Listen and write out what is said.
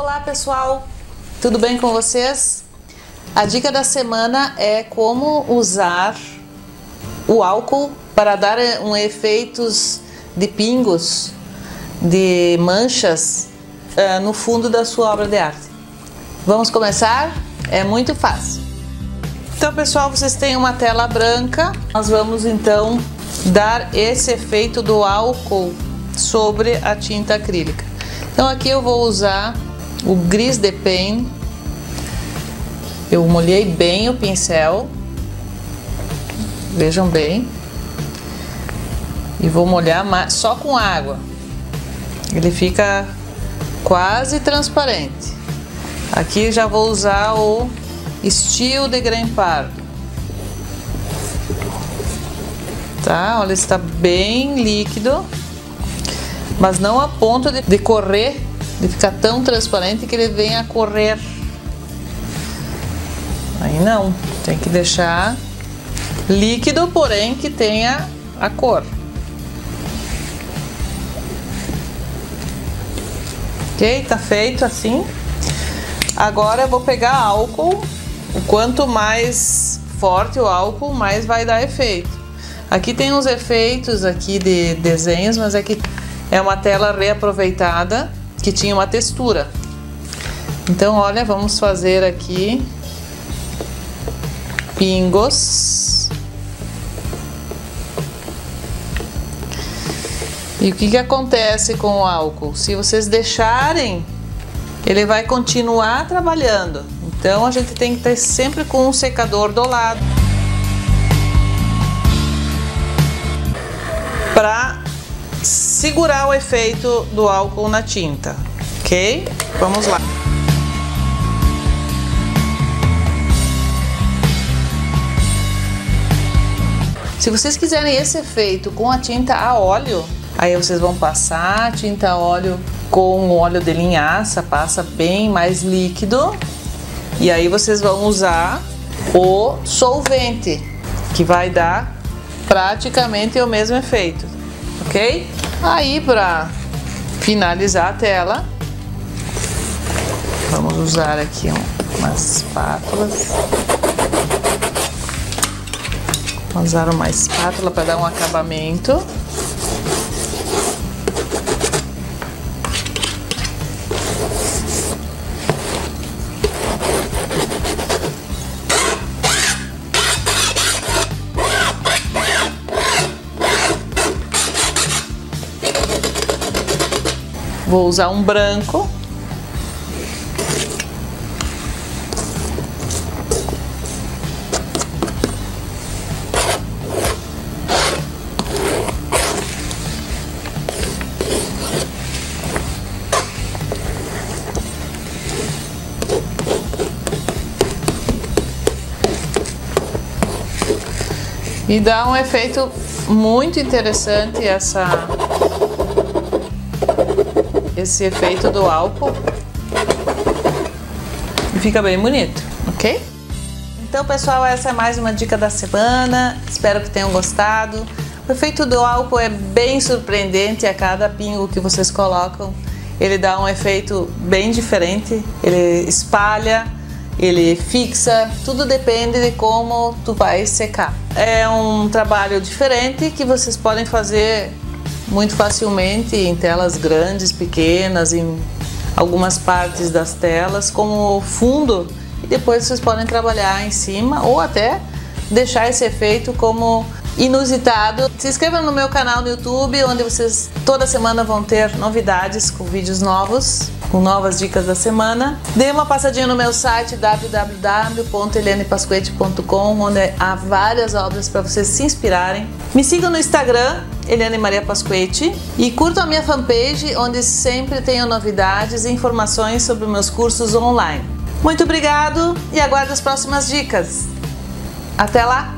Olá pessoal, tudo bem com vocês? A dica da semana é como usar o álcool para dar um efeitos de pingos, de manchas uh, no fundo da sua obra de arte. Vamos começar? É muito fácil. Então pessoal, vocês têm uma tela branca, nós vamos então dar esse efeito do álcool sobre a tinta acrílica. Então aqui eu vou usar o Gris de Pen. Eu molhei bem o pincel. Vejam bem. E vou molhar só com água. Ele fica quase transparente. Aqui já vou usar o Steel de Pardo. Tá? Olha, está bem líquido, mas não a ponto de correr de ficar tão transparente que ele venha a correr. Aí não, tem que deixar líquido, porém que tenha a cor. Ok, tá feito assim. Agora eu vou pegar álcool. Quanto mais forte o álcool, mais vai dar efeito. Aqui tem uns efeitos aqui de desenhos, mas é que é uma tela reaproveitada que tinha uma textura. Então, olha, vamos fazer aqui pingos. E o que, que acontece com o álcool? Se vocês deixarem, ele vai continuar trabalhando. Então a gente tem que ter sempre com um secador do lado. Para segurar o efeito do álcool na tinta, ok? Vamos lá. Se vocês quiserem esse efeito com a tinta a óleo, aí vocês vão passar a tinta a óleo com óleo de linhaça, passa bem mais líquido. E aí vocês vão usar o solvente, que vai dar praticamente o mesmo efeito ok? Aí para finalizar a tela, vamos usar aqui umas espátulas. Vamos usar uma espátula para dar um acabamento. Vou usar um branco. E dá um efeito muito interessante essa esse efeito do álcool e fica bem bonito, ok? Então, pessoal, essa é mais uma dica da semana. Espero que tenham gostado. O efeito do álcool é bem surpreendente a cada pingo que vocês colocam. Ele dá um efeito bem diferente. Ele espalha, ele fixa, tudo depende de como tu vai secar. É um trabalho diferente que vocês podem fazer muito facilmente em telas grandes, pequenas, em algumas partes das telas, como fundo, e depois vocês podem trabalhar em cima ou até deixar esse efeito como inusitado. Se inscreva no meu canal no YouTube, onde vocês toda semana vão ter novidades com vídeos novos, com novas dicas da semana. Dê uma passadinha no meu site www.elianepasquete.com, onde há várias obras para vocês se inspirarem. Me sigam no Instagram, Eliane Maria Pasquete, e curtam a minha fanpage, onde sempre tenho novidades e informações sobre meus cursos online. Muito obrigado e aguardo as próximas dicas. Até lá!